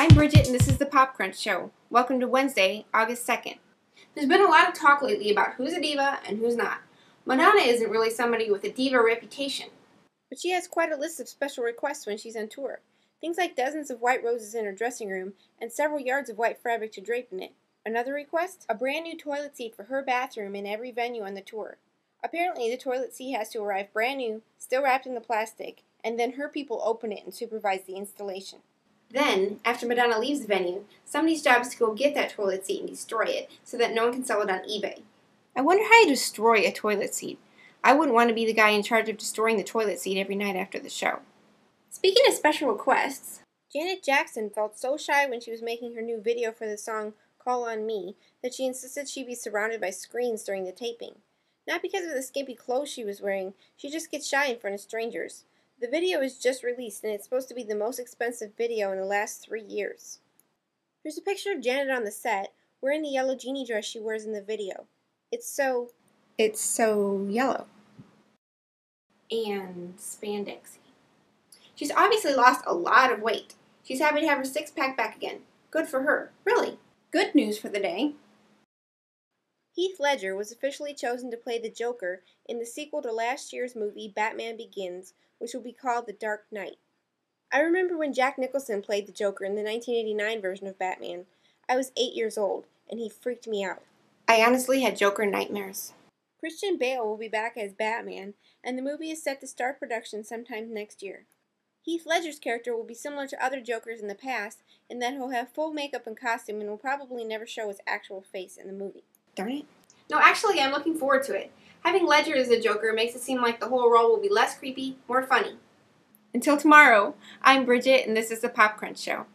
I'm Brigitte, and this is the Popcrunch Show. Welcome to Wednesday, August 2nd. There's been a lot of talk lately about who's a diva and who's not. Madonna isn't really somebody with a diva reputation. But she has quite a list of special requests when she's on tour. Things like dozens of white roses in her dressing room and several yards of white fabric to drape in it. Another request? A brand new toilet seat for her bathroom in every venue on the tour. Apparently, the toilet seat has to arrive brand new, still wrapped in the plastic, and then her people open it and supervise the installation. Then, after Madonna leaves the venue, somebody's job is to go get that toilet seat and destroy it so that no one can sell it on eBay. I wonder how you destroy a toilet seat. I wouldn't want to be the guy in charge of destroying the toilet seat every night after the show. Speaking of special requests, Janet Jackson felt so shy when she was making her new video for the song Call on Me that she insisted she be surrounded by screens during the taping. Not because of the skimpy clothes she was wearing, she just gets shy in front of strangers. The video is just released and it's supposed to be the most expensive video in the last three years. Here's a picture of Janet on the set, wearing the yellow genie dress she wears in the video. It's so. It's so yellow. And spandexy. She's obviously lost a lot of weight. She's happy to have her six pack back again. Good for her. Really. Good news for the day. Heath Ledger was officially chosen to play the Joker in the sequel to last year's movie Batman Begins, which will be called The Dark Knight. I remember when Jack Nicholson played the Joker in the 1989 version of Batman. I was eight years old, and he freaked me out. I honestly had Joker nightmares. Christian Bale will be back as Batman, and the movie is set to start production sometime next year. Heath Ledger's character will be similar to other Jokers in the past in that he'll have full makeup and costume and will probably never show his actual face in the movie. Darn it. No, actually, I'm looking forward to it. Having Ledger as a Joker makes it seem like the whole role will be less creepy, more funny. Until tomorrow, I'm Brigitte, and this is the Popcrunch Show.